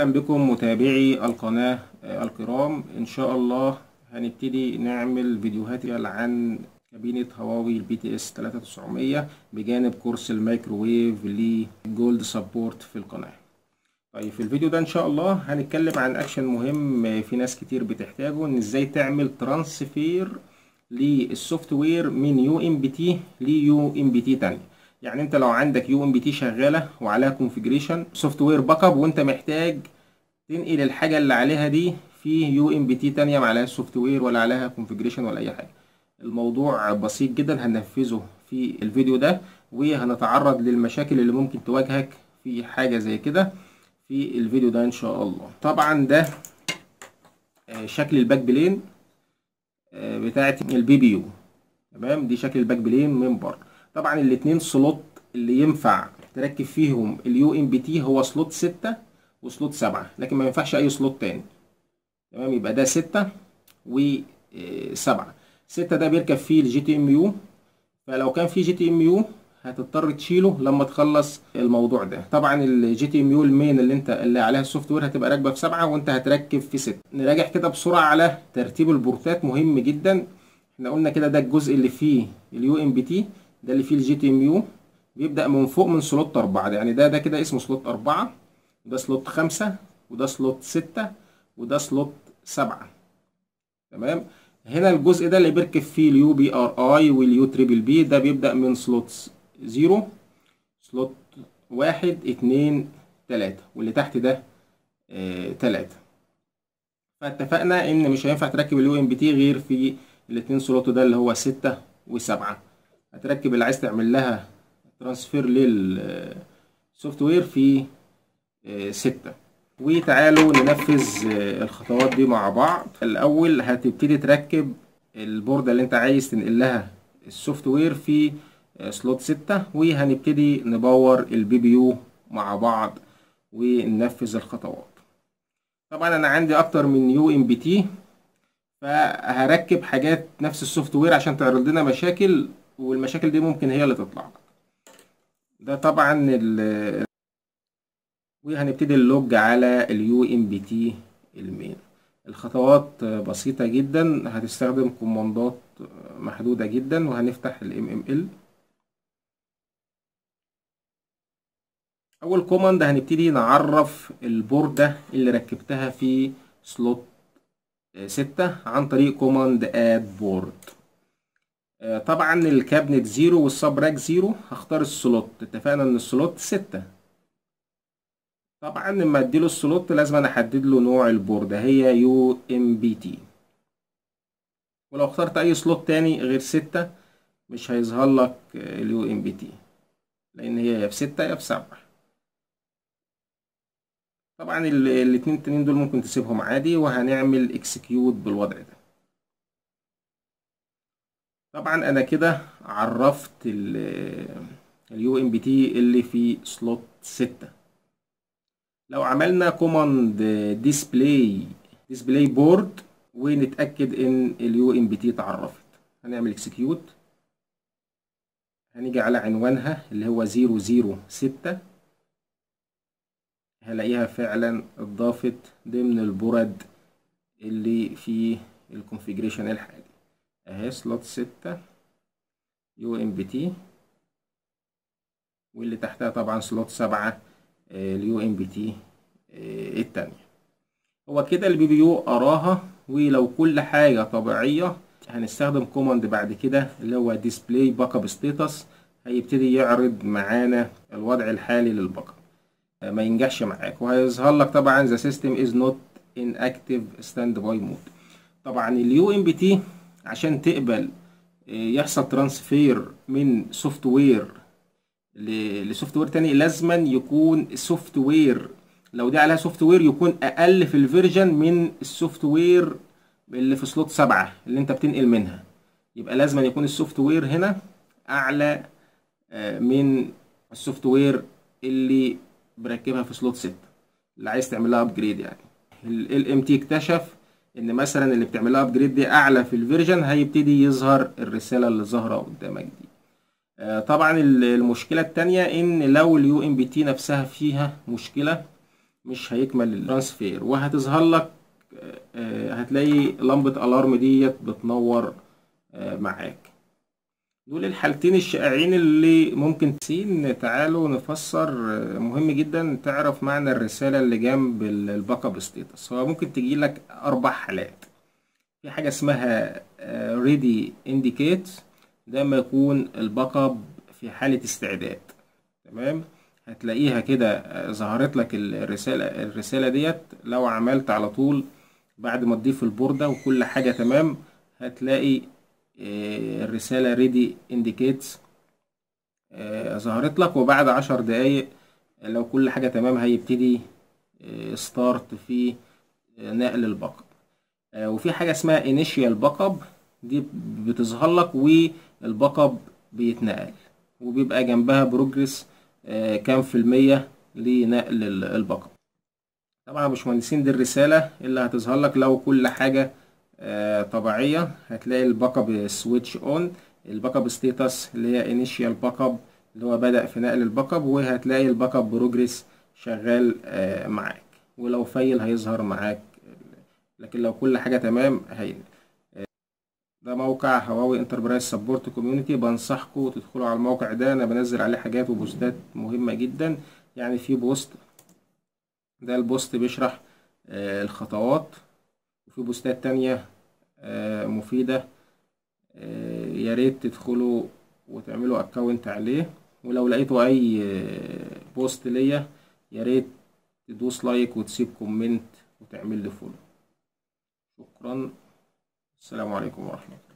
أهلا بكم متابعي القناة آه، الكرام. إن شاء الله هنبتدي نعمل فيديوهات عن كابينة هواوي ال BTS 3900 بجانب كورس الميكروويف لجولد سبورت في القناة. طيب في الفيديو ده إن شاء الله هنتكلم عن أكشن مهم آه، في ناس كتير بتحتاجه إن إزاي تعمل transfer لل software من يو إم بي تي ليو إم بي تي تانية. يعني انت لو عندك UMPT شغالة وعليها configuration software backup وانت محتاج تنقل الحاجة اللي عليها دي في UMPT تانية ما عليها software ولا عليها configuration ولا أي حاجة. الموضوع بسيط جدا هننفذه في الفيديو ده وهنتعرض للمشاكل اللي ممكن تواجهك في حاجة زي كده في الفيديو ده إن شاء الله. طبعا ده آه، شكل ال backplane آه، بتاعت ال BBU. تمام؟ دي شكل ال backplane من بره طبعا الاتنين slot اللي ينفع تركب فيهم ال UMPT هو slot ستة و slot سبعة لكن ما ينفعش أي slot تاني. تمام؟ يبقى ده ستة وسبعة ستة ده بيركب فيه ال GTMU فلو كان في GTMU هتضطر تشيله لما تخلص الموضوع ده. طبعا ال GTMU ال main اللي انت اللي عليها ال software هتبقى راكبة في سبعة وانت هتركب في ستة. نراجع كده بسرعة على ترتيب البوردات مهم جدا. إحنا قلنا كده ده الجزء اللي فيه ال UMPT ده اللي فيه ال GTMU بيبدأ من فوق من slot أربعة. يعني ده ده كده اسمه slot أربعة وده slot خمسة وده slot ستة وده slot سبعة. تمام؟ هنا الجزء ده اللي بيركب فيه ال UBRI وال U triple B ده بيبدأ من slot zero slot واحد اتنين تلاتة واللي تحت ده آه تلاتة. فاتفقنا إن مش هينفع تركب ال UMPT غير في الاتنين slot ده اللي هو ستة وسبعة. هتركب اللي عايز تعمل لها transfer لل software في آه، ستة. وتعالوا ننفذ آه، الخطوات دي مع بعض. الأول هتبتدي تركب البوردة اللي انت عايز تنقل لها ال software في آه، slot ستة. وهنبتدي ن power ال BBU مع بعض وننفذ الخطوات. طبعا أنا عندي أكتر من UMPT فهركب حاجات نفس ال software عشان تعرض لنا مشاكل والمشاكل دي ممكن هي اللي تطلع. لك ده طبعا ال وهنبتدي ال log على ال UMPT ال main. الخطوات بسيطة جدا هتستخدم كوماندات محدودة جدا وهنفتح ال أول command هنبتدي نعرف البوردة اللي ركبتها في slot ستة عن طريق command add board طبعا ال cabinet zero وال subrack zero هختار ال slot. اتفقنا إن ال slot ستة. طبعا لما أديله ال slot لازم أنا أحدد له نوع البوردة هي UMPT ولو اخترت أي slot تاني غير ستة مش هيظهر لك ال UMPT لأن هي يا في ستة يا في سبعة. طبعا ال- الاتنين التانيين دول ممكن تسيبهم عادي وهنعمل execute بالوضع ده. طبعا أنا كده عرفت ال UMPT اللي في slot ستة. لو عملنا command display display board ونتأكد إن ال UMPT اتعرفت. هنعمل execute هنيجي على عنوانها اللي هو zero zero ستة. هلاقيها فعلا اتضافت ضمن ال board اللي في ال configuration الحالي. اهي slot ستة UMPT واللي تحتها طبعا slot سبعة ال UMPT التانية. هو كده ال BBU قراها ولو كل حاجة طبيعية هنستخدم command بعد كده اللي هو backup status هيبتدي يعرض معانا الوضع الحالي لل backup ما ينجحش معاك. وهيظهر لك طبعا the system is not in active standby mode. طبعا ال UMPT عشان تقبل يحصل transfer من software ل software تاني لازما يكون ال software لو دي عليها software يكون أقل في ال version من ال software اللي في slot سبعة اللي انت بتنقل منها. يبقى لازما يكون ال software هنا أعلى آه، من ال software اللي بركبها في slot ستة. اللي عايز تعمل لها upgrade يعني. ال LMT اكتشف إن مثلا اللي بتعمل لها upgrade دي أعلى في ال version هيبتدي يظهر الرسالة اللي ظاهرة قدامك دي. آه، طبعا ال- المشكلة التانية إن لو ال UMPT نفسها فيها مشكلة مش هيكمل ال transfer وهتظهر لك آه، هتلاقي لمبة alarm ديت بتنور آه، معاك. دول الحالتين الشائعين اللي ممكن تسين تعالوا نفسر آه، مهم جدا تعرف معنى الرسالة اللي جنب ال backup status هو ممكن تجي لك أربع حالات. في حاجة اسمها ready indicate ده ما يكون ال backup في حالة استعداد. تمام؟ هتلاقيها كده آه، ظهرت لك الرسالة الرسالة ديت. لو عملت على طول بعد ما تضيف ال board ه وكل حاجة تمام هتلاقي آه، الرسالة ready indicates آه، ظهرت لك وبعد عشر دقايق لو كل حاجة تمام هيبتدي start في آه، نقل ال backup وفي حاجة اسمها initial اب دي بتظهر لك وال backup بيتنقل وبيبقى جنبها progress كام في المية لنقل ال- ال backup طبعا يا باشمهندسين دي الرسالة اللي هتظهر لك لو كل حاجة آه، طبيعية. هتلاقي ال backup switch on ال backup status اللي هي initial backup اللي هو بدأ في نقل ال backup وهتلاقي ال backup progress شغال آه، معاك. ولو fail هيظهر معاك. لكن لو كل حاجة تمام هي ده موقع هواوي Enterprise Support Community بنصحكم تدخلوا على الموقع ده. أنا بنزل عليه حاجات و post ات مهمة جدا. يعني في post ده ال post بيشرح آه، الخطوات. وفي post ات تانية آه، مفيدة آه، يا ريت تدخلوا وتعملوا account عليه. ولو لقيتوا أي آه، post ليا يا ريت تدوس like وتسيب comment وتعمل لي follow شكرا. السلام عليكم ورحمة الله.